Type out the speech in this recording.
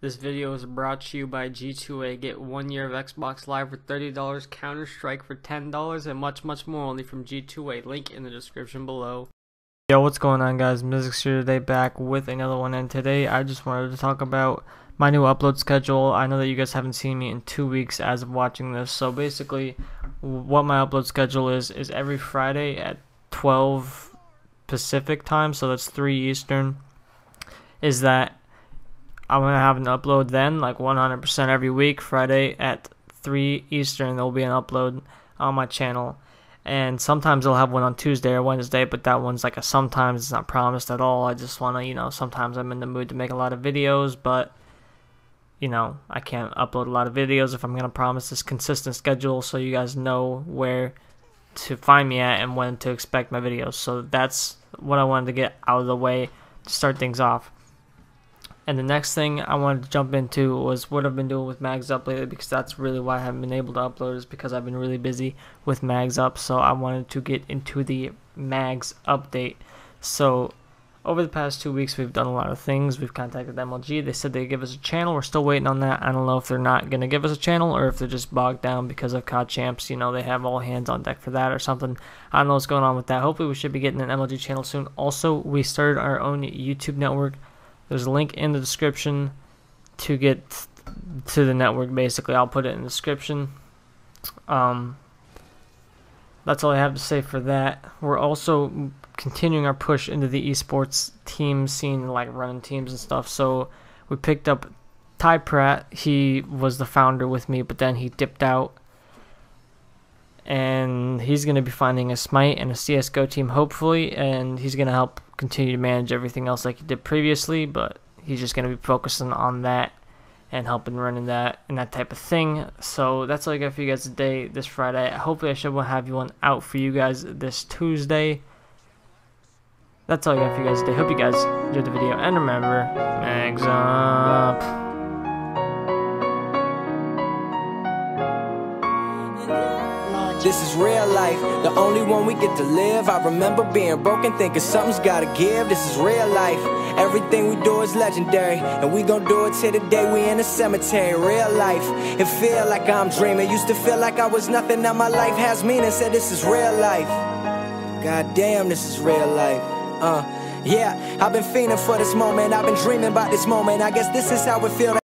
This video is brought to you by G2A. Get one year of Xbox Live for $30, Counter Strike for $10, and much, much more only from G2A. Link in the description below. Yo, what's going on, guys? MiZiiCz here today, back with another one. And today, I just wanted to talk about my new upload schedule. I know that you guys haven't seen me in two weeks as of watching this. So basically, what my upload schedule is is every Friday at 12 Pacific time, so that's 3 Eastern. Is that I'm gonna have an upload then, like 100% every week. Friday at 3 Eastern, there will be an upload on my channel. And sometimes I'll have one on Tuesday or Wednesday, but that one's like a sometimes. It's not promised at all. I just wanna, you know, sometimes I'm in the mood to make a lot of videos, but you know, I can't upload a lot of videos if I'm gonna promise this consistent schedule, so you guys know where to find me at and when to expect my videos. So that's what I wanted to get out of the way to start things off. And the next thing I wanted to jump into was what I've been doing with Mags Up lately because that's really why I haven't been able to upload is because I've been really busy with Mags Up. So I wanted to get into the Mags update. So over the past two weeks, we've done a lot of things. We've contacted MLG. They said they'd give us a channel. We're still waiting on that. I don't know if they're not going to give us a channel or if they're just bogged down because of COD Champs. You know, they have all hands on deck for that or something. I don't know what's going on with that. Hopefully, we should be getting an MLG channel soon. Also, we started our own YouTube network. There's a link in the description to get to the network. Basically, I'll put it in the description. Um, that's all I have to say for that. We're also continuing our push into the esports team scene, like running teams and stuff. So we picked up Ty Pratt. He was the founder with me, but then he dipped out. And he's going to be finding a Smite and a CSGO team, hopefully. And he's going to help continue to manage everything else like he did previously, but he's just going to be focusing on that and helping running that and that type of thing. So that's all I got for you guys today, this Friday. Hopefully, I should have you one out for you guys this Tuesday. That's all I got for you guys today. Hope you guys enjoyed the video, and remember, mags up. This is real life, the only one we get to live. I remember being broken, thinking something's gotta give. This is real life. Everything we do is legendary, and we gon' do it till the day we in the cemetery. Real life, it feel like I'm dreaming. Used to feel like I was nothing, now my life has meaning. Said this is real life. God damn, this is real life. Uh, yeah, I've been fiending for this moment. I've been dreaming about this moment. I guess this is how it feels.